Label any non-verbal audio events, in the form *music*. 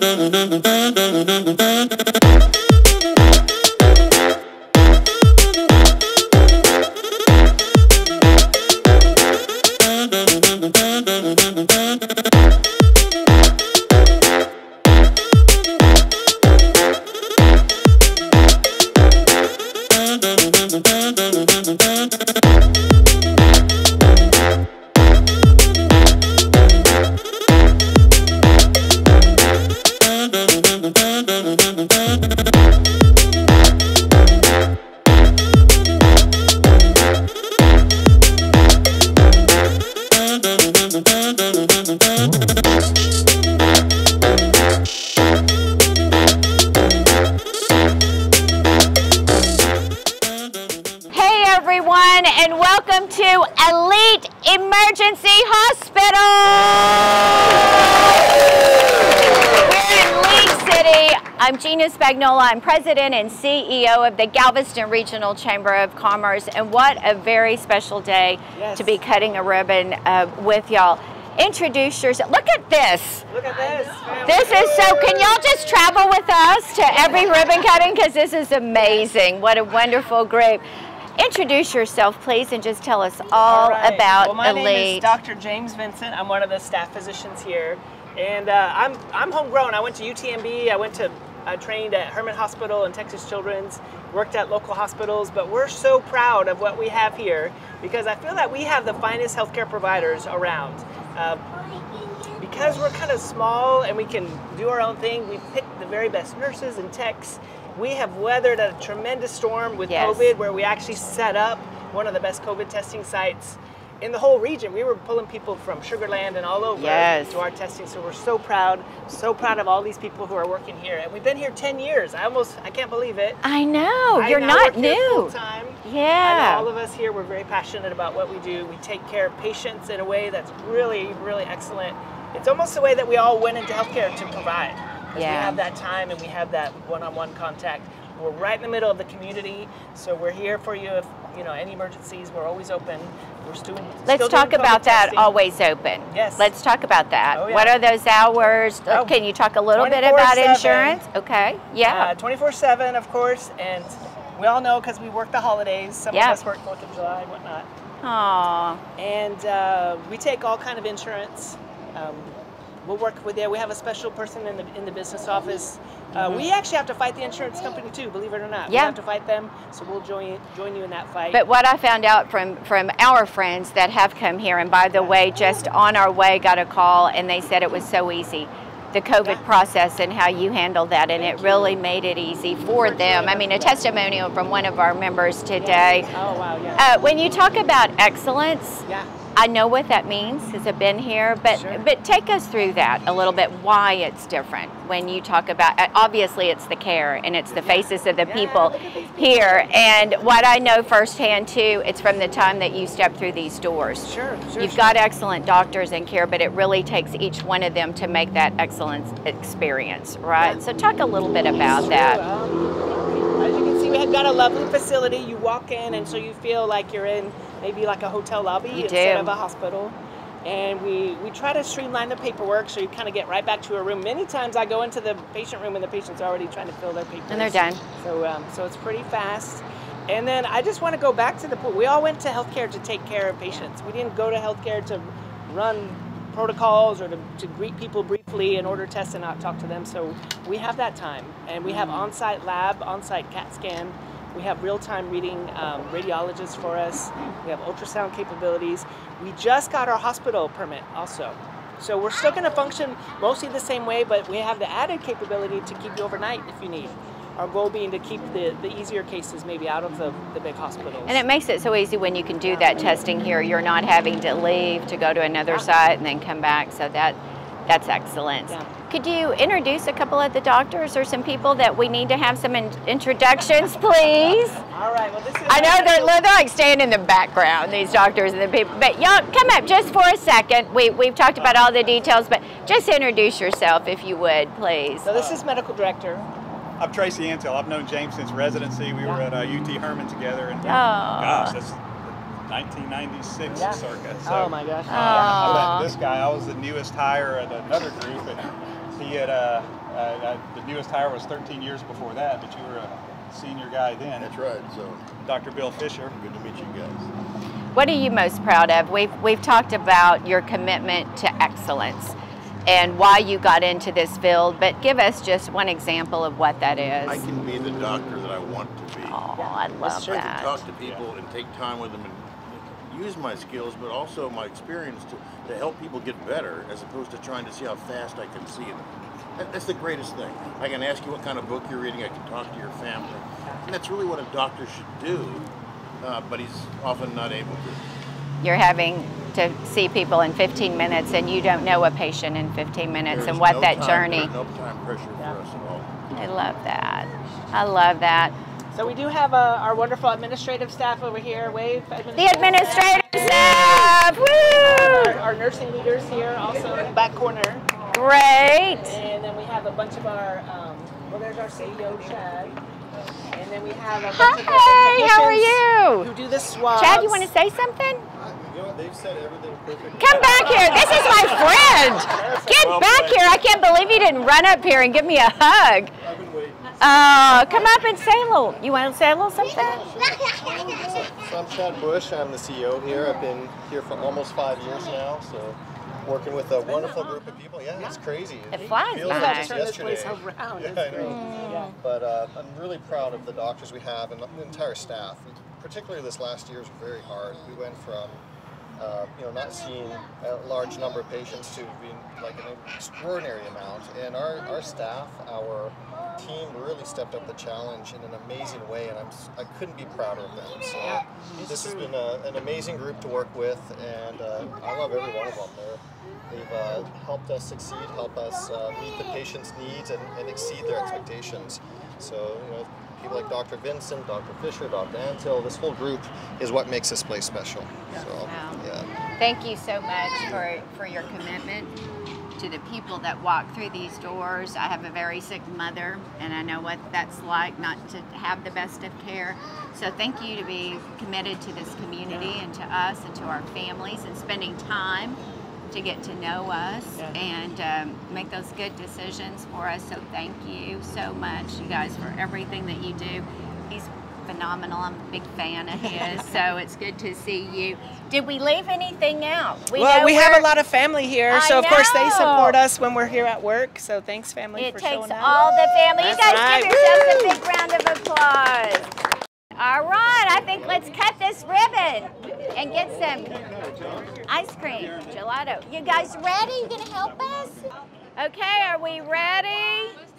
Hey everyone, and welcome to Elite Emergency Hospital. We're in League City. I'm Gina Spagnola. I'm president and CEO of the Galveston Regional Chamber of Commerce, and what a very special day Yes. to be cutting a ribbon uh, with y'all. Introduce yourself. Look at this. Look at this. This is so. Can y'all just travel with us to every ribbon cutting? Because this is amazing. What a wonderful group. Introduce yourself, please, and just tell us all, All right. about well, my Elite. name is Dr. James Vincent. I'm one of the staff physicians here, and uh, I'm I'm homegrown. I went to UTMB. I went to I trained at Hermann Hospital and Texas Children's. Worked at local hospitals, but we're so proud of what we have here because I feel that we have the finest healthcare providers around. Uh, because we're kind of small and we can do our own thing, we picked the very best nurses and techs. We have weathered a tremendous storm with Yes. COVID where we actually set up one of the best COVID testing sites in the whole region. We were pulling people from Sugar Land and all over Yes. to our testing. So we're so proud, so proud of all these people who are working here. And we've been here 10 years. I almost, I can't believe it. I know I you're not new. Yeah. all of us here, we're very passionate about what we do. We take care of patients in a way that's really, really excellent. It's almost the way that we all went into healthcare to provide. 'Cause We have that time and we have that one-on-one contact. We're right in the middle of the community, so we're here for you if you know any emergencies. We're always open. We're still. Let's talk about COVID that. Always open. Yes. Let's talk about that. Oh, yeah. What are those hours? Oh. Can you talk a little bit about 24/7. insurance? Okay. Yeah. Uh, 24/7, of course, and we all know because we work the holidays. Some Yeah. of us work Fourth of July and whatnot. Aw. and uh, we take all kind of insurance. Um, we'll work with you. We have a special person in the in the business office. Uh, We actually have to fight the insurance company too, believe it or not. We Mm-hmm. Have to fight them, so we'll join join you in that fight. But what I found out from from our friends that have come here, and by the way, just on our way, got a call, and they said it was so easy, the COVID Yeah. process and how you handled that, and it really made it easy for them. I mean, a testimonial from one of our members today. oh wow, yeah, Uh, when you talk about excellence, yeah. I know what that means because I've been here, but Sure. but take us through that a little bit. Why it's different when you talk about? uh, Obviously, it's the care and it's the faces of the Yeah, people look at these people. here, and what I know firsthand too. It's from the time that you step through these doors. Sure, sure. You've sure. got excellent doctors and care, but it really takes each one of them to make that excellent experience, right? Yeah. So talk a little bit about that. um, as you can see, we have got a lovely facility. You walk in, and so you feel like you're in maybe like a hotel lobby You instead do. of a hospital. And we, we try to streamline the paperwork so you kind of get right back to a room. Many times I go into the patient room and the patient's already trying to fill their papers. And they're done. So, um, so it's pretty fast. And then I just want to go back to the point. We all went to healthcare to take care of patients. We didn't go to healthcare to run protocols or to, to greet people briefly and order tests and not talk to them. So we have that time. And we have Mm. on site lab, on site CAT scan. We have real time reading um, radiologists for us. We have ultrasound capabilities. We just got our hospital permit also. So we're still going to function mostly the same way, but we have the added capability to keep you overnight if you need. Our goal being to keep the, the easier cases maybe out of the, the big hospitals. And it makes it so easy when you can do that testing here. You're not having to leave to go to another site and then come back. So that that's excellent. Yeah. Could you introduce a couple of the doctors or some people that we need to have some in- introductions, please? All right, well, this is. I know they're, they're like staying in the background, these doctors and the people. But y'all, come up just for a second. We, we've talked about all the details, but just introduce yourself if you would, please. So this is medical director. I'm Tracy Antill. I've known James since residency. We were at uh, UT Hermann together, and Oh. gosh, that's 1996 Yeah. circa. So, oh my gosh. uh, I met this guy. I was the newest hire at another group, and He had uh, uh, uh, the newest hire was 13 years before that, but you were a senior guy then. That's right. So Dr. Bill Fisher. good to meet you guys. What are you most proud of? We've we've talked about your commitment to excellence and why you got into this field, but give us just one example of what that is. I can be the doctor that I want to be. Oh, I love I that. can talk to people and take time with them and use my skills, but also my experience to, to help people get better, as opposed to trying to see how fast I can see them. That, that's the greatest thing. I can ask you what kind of book you're reading. I can talk to your family, and that's really what a doctor should do. Uh, but he's often not able to. You're having to see people in 15 minutes and you don't know a patient in 15 minutes and what no that time- journey. No time pressure for us at all. I love that. I love that. So we do have uh, our wonderful administrative staff over here. Wave. The administrative staff, Our, woo! our nursing leaders here also in the back corner. Great. And then we have a bunch of our, um, well, there's our CEO, Chad. And then we have a bunch of Hi, how are you? Who do the swabs. Chad, you want to say something? You know? They've said everything perfect. Come back here. This is my friend. Get back here. I can't believe you didn't run up here and give me a hug. I've been waiting. Oh, come up and say a little. You want to say a little something? So I'm Chad Bush. I'm the CEO here. I've been here for almost five years now. So working with a wonderful group of people. Yeah, it's crazy. It flies feels by. like Turn just this place yesterday. around. Yeah, I know. Yeah. But uh, I'm really proud of the doctors we have and the entire staff. Particularly this last year was very hard. We went from uh, you know, not seeing a large number of patients to being like an extraordinary amount. And our, our staff, our team really stepped up the challenge in an amazing way, and I'm, I couldn't be prouder of them. So Yeah, this has been a, an amazing group to work with, and uh, I love every one of them. They're, they've uh, helped us succeed, help us uh, meet the patient's needs, and, and exceed their expectations. So, you know, people like Dr. Vincent, Dr. Fisher, Dr. Antil, this whole group is what makes this place special. So, yeah. Thank you so much for, for your commitment to the people that walk through these doors. I have a very sick mother, and I know what that's like not to have the best of care. So thank you to be committed to this community and to us and to our families and spending time to get to know us Yeah. and um, make those good decisions for us. So thank you so much, you guys, for everything that you do. He's phenomenal. I'm a big fan of his, *laughs* so it's good to see you. Did we leave anything out? well, we have a lot of family here, I so of course they support us when we're here at work. So thanks, family, It for takes showing up. all the family. You guys right. give yourselves a big round of applause. All right, I think let's cut this ribbon and get some ice cream, gelato. You guys ready? You gonna help us? Okay, are we ready? Ali!